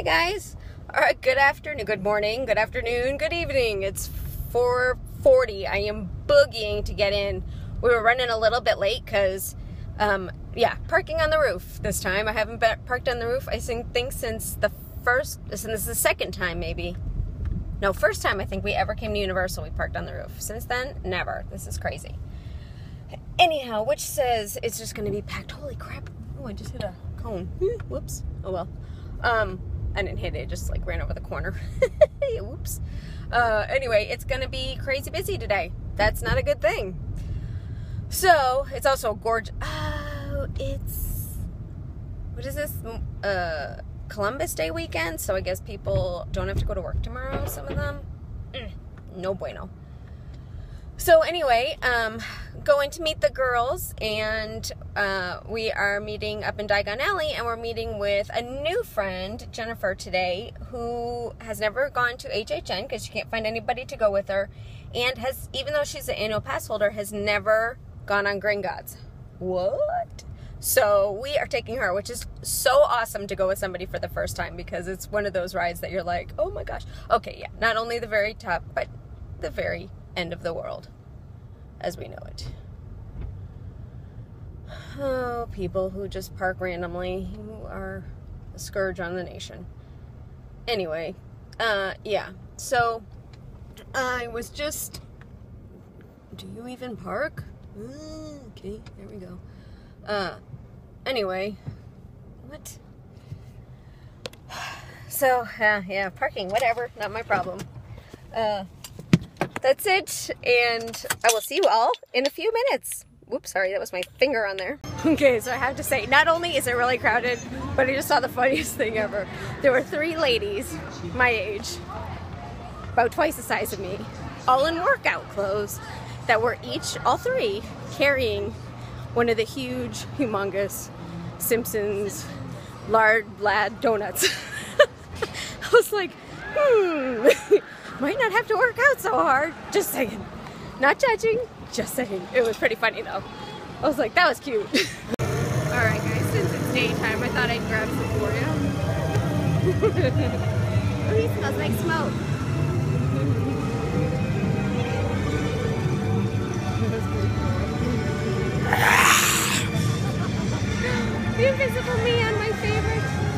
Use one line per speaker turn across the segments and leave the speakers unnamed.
Hey guys. All right, good afternoon, good morning, good afternoon, good evening. It's 4:40. I am boogieing to get in. We were running a little bit late cuz um yeah, parking on the roof this time. I haven't been parked on the roof I think since the first since this is the second time maybe. No, first time I think we ever came to Universal, we parked on the roof. Since then, never. This is crazy. Anyhow, which says it's just going to be packed. Holy crap. Oh, I just hit a cone. Whoops. Oh well. Um, I didn't hit it, just like ran over the corner. Whoops. Uh, anyway, it's gonna be crazy busy today. That's not a good thing. So it's also gorgeous. Oh, it's what is this? Uh, Columbus Day weekend. So I guess people don't have to go to work tomorrow. Some of them. Mm, no bueno. So anyway, um, going to meet the girls, and uh, we are meeting up in Diagon Alley, and we're meeting with a new friend, Jennifer, today, who has never gone to HHN because she can't find anybody to go with her, and has, even though she's an annual pass holder, has never gone on Gringotts. What? So we are taking her, which is so awesome to go with somebody for the first time because it's one of those rides that you're like, oh my gosh. Okay, yeah, not only the very top, but the very end of the world as we know it. Oh, people who just park randomly, who are a scourge on the nation. Anyway, uh, yeah. So, I was just. Do you even park? Okay, there we go. Uh, anyway, what? So, uh, yeah, parking, whatever, not my problem. Uh, that's it. And I will see you all in a few minutes. Whoops, sorry, that was my finger on there. Okay, so I have to say, not only is it really crowded, but I just saw the funniest thing ever. There were three ladies, my age, about twice the size of me, all in workout clothes, that were each, all three, carrying one of the huge, humongous Simpsons lard lad donuts. I was like, hmm. might not have to work out so hard. Just saying. Not judging, just saying. It was pretty funny though. I was like, that was cute. Alright guys, since it's daytime, I thought I'd grab some for you. oh, he smells like smoke. the Invisible Man, my favorite.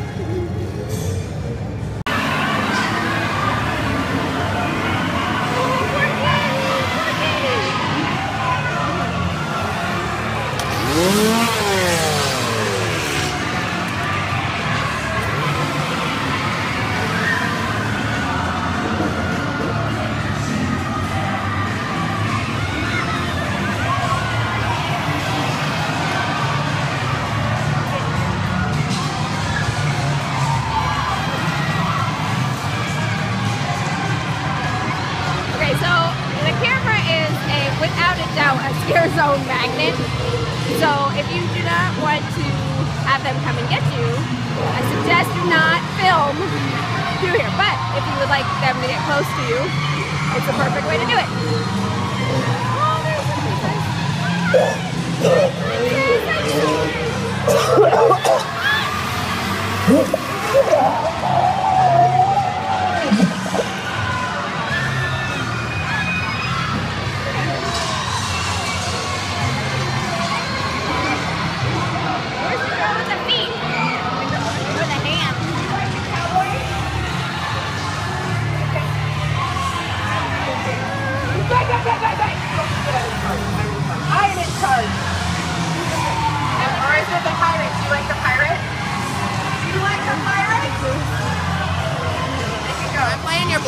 Scare zone magnet. So if you do not want to have them come and get you, I suggest do not film through here. But if you would like them to get close to you, it's the perfect way to do it. Oh,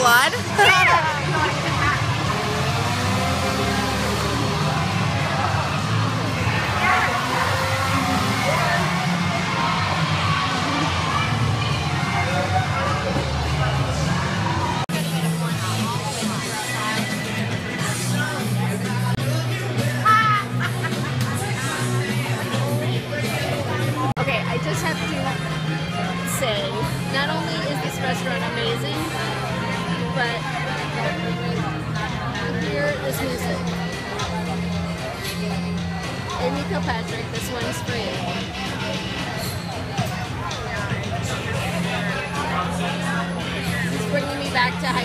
Amy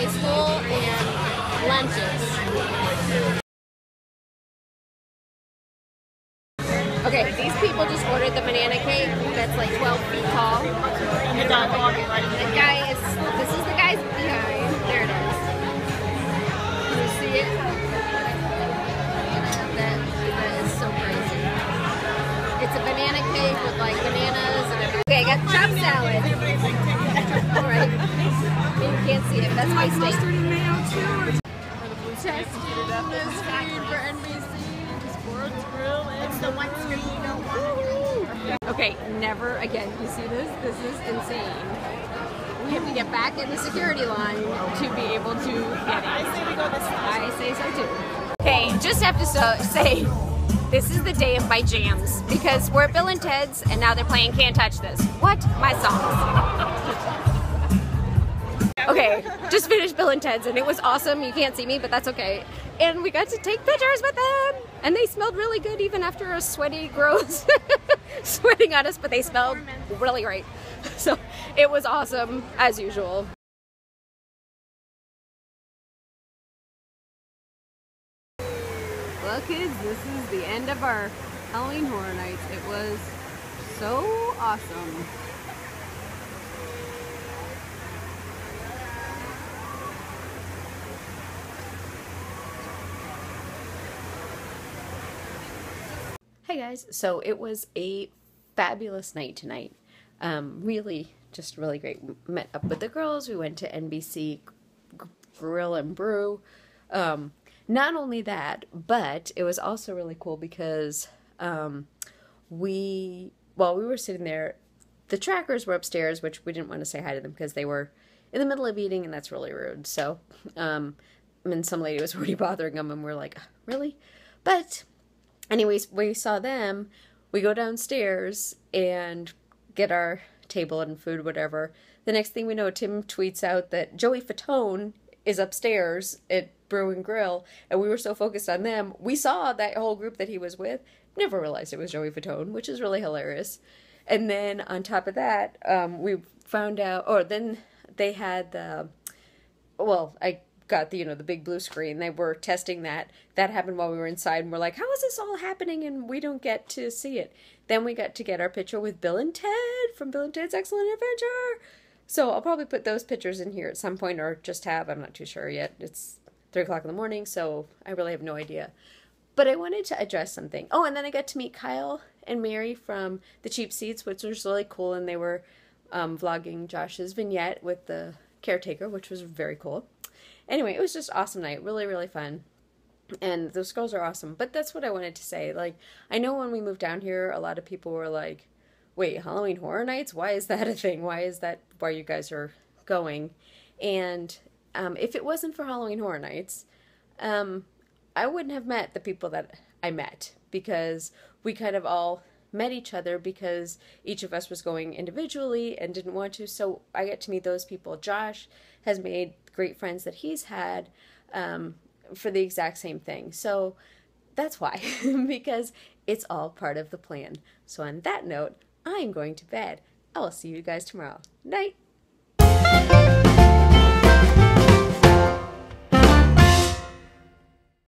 high school and lunches. Okay, these people just ordered the banana cake that's like 12 feet tall. The guy is, this is the guy's behind. There it is. Can you see it? That, is so crazy. It's a banana cake with like bananas and everything. Okay, I got chopped salad. Alright. You can't see it. That's my. Test this feed for NBC. Sports Grill. It's the one screen you don't want Okay, never again. You see this? This is insane. We have to get back in the security line to be able to get it. I say we go this way. I say so too. Okay, just have to so, say this is the day of my jams because we're at Bill and Ted's and now they're playing Can't Touch This. What? My songs. Okay, just finished Bill and Ted's and it was awesome. You can't see me, but that's okay. And we got to take pictures with them. And they smelled really good even after a sweaty, gross, sweating at us, but they smelled really great. So it was awesome as usual. Well kids, this is the end of our Halloween Horror Nights. It was so awesome. Hey guys, so it was a fabulous night tonight. Um, really, just really great. Met up with the girls. We went to NBC Grill and Brew. Um, not only that, but it was also really cool because um, we, while we were sitting there, the trackers were upstairs, which we didn't want to say hi to them because they were in the middle of eating, and that's really rude. So, um, and some lady was already bothering them, and we're like, really? But anyways, we saw them. We go downstairs and get our table and food, whatever. The next thing we know, Tim tweets out that Joey Fatone is upstairs at Brew and Grill, and we were so focused on them, we saw that whole group that he was with. Never realized it was Joey Fatone, which is really hilarious. And then on top of that, um, we found out, or then they had the, well, I got the you know the big blue screen. They were testing that. That happened while we were inside, and we're like, "How is this all happening?" And we don't get to see it. Then we got to get our picture with Bill and Ted from Bill and Ted's Excellent Adventure. So I'll probably put those pictures in here at some point, or just have. I'm not too sure yet. It's three o'clock in the morning, so I really have no idea. But I wanted to address something. Oh, and then I got to meet Kyle and Mary from the Cheap Seats, which was really cool, and they were um, vlogging Josh's vignette with the caretaker, which was very cool anyway, it was just awesome night. Really, really fun. And those girls are awesome. But that's what I wanted to say. Like, I know when we moved down here, a lot of people were like, wait, Halloween Horror Nights? Why is that a thing? Why is that why you guys are going? And um, if it wasn't for Halloween Horror Nights, um, I wouldn't have met the people that I met because we kind of all met each other because each of us was going individually and didn't want to. So I get to meet those people. Josh has made great friends that he's had um, for the exact same thing. So that's why, because it's all part of the plan. So on that note, I'm going to bed. I will see you guys tomorrow. Night.